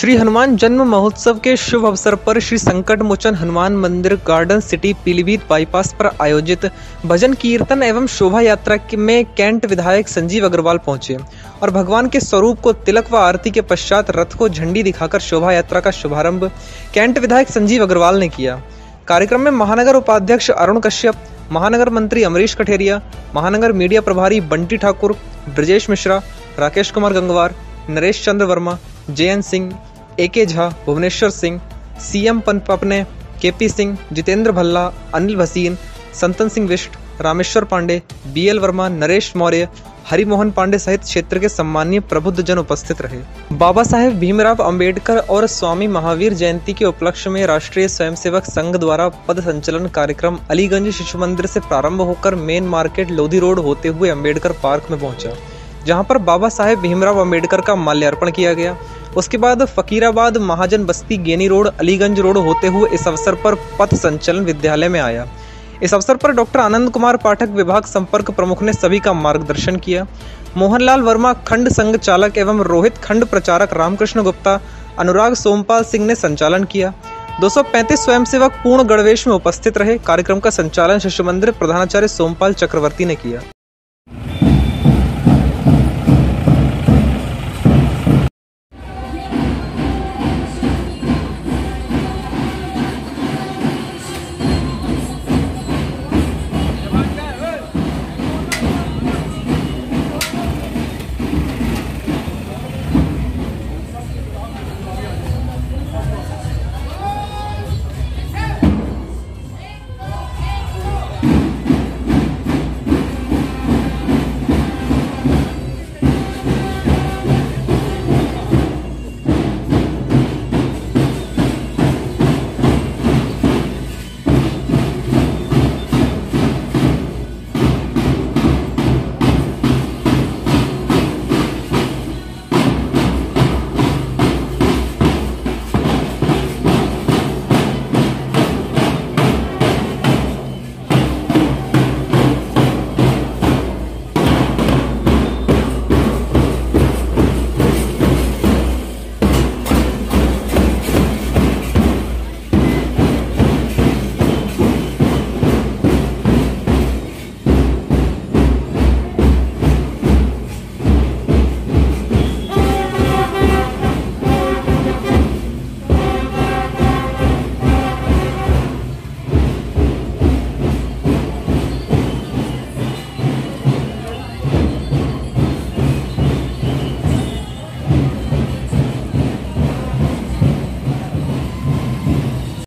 श्री हनुमान जन्म महोत्सव के शुभ अवसर पर श्री संकट मोचन हनुमान मंदिर गार्डन सिटी पीलीभीत बाईपास पर आयोजित भजन कीर्तन एवं शोभा यात्रा में कैंट विधायक संजीव अग्रवाल पहुँचे और भगवान के स्वरूप को तिलक व आरती के पश्चात रथ को झंडी दिखाकर शोभा यात्रा का शुभारंभ कैंट विधायक संजीव अग्रवाल ने किया। कार्यक्रम में महानगर उपाध्यक्ष अरुण कश्यप, महानगर मंत्री अमरीश कठेरिया, महानगर मीडिया प्रभारी Bunty Thakur, Brajesh Mishra, Rakesh Kumar Gangwar, Naresh Chandra Verma Jayant Singh A K Jha, Bhuvneshwar Singh CM पनपने K P Singh, Jitendra Bhalla, Anil Bhasin, Santan Singh Bisht, Rameshwar Pandey B L Verma, Naresh Maurya, Harimohan Pandey सहित क्षेत्र के सम्मानीय प्रबुद्ध जन उपस्थित रहे। बाबा साहेब भीमराव अंबेडकर और स्वामी महावीर जयंती के उपलक्ष्य में राष्ट्रीय स्वयंसेवक संघ द्वारा पद संचलन कार्यक्रम अलीगंज शिशु मंदिर से प्रारंभ होकर मेन मार्केट लोधी रोड होते हुए अंबेडकर पार्क में पहुँचा, जहाँ पर बाबा साहेब भीमराव अंबेडकर का माल्यार्पण किया गया। उसके बाद फकीराबाद महाजन बस्ती गेनी रोड, अलीगंज रोड होते हुए इस अवसर पर पथ संचलन विद्यालय में आया। इस अवसर पर डॉक्टर आनंद कुमार पाठक विभाग संपर्क प्रमुख ने सभी का मार्गदर्शन किया। मोहनलाल वर्मा खंड संघ चालक एवं रोहित खंड प्रचारक रामकृष्ण गुप्ता, अनुराग सोमपाल सिंह ने संचालन किया। 235 स्वयंसेवक पूर्ण गणवेश में उपस्थित रहे। कार्यक्रम का संचालन शिशु मंदिर प्रधानाचार्य सोमपाल चक्रवर्ती ने किया। you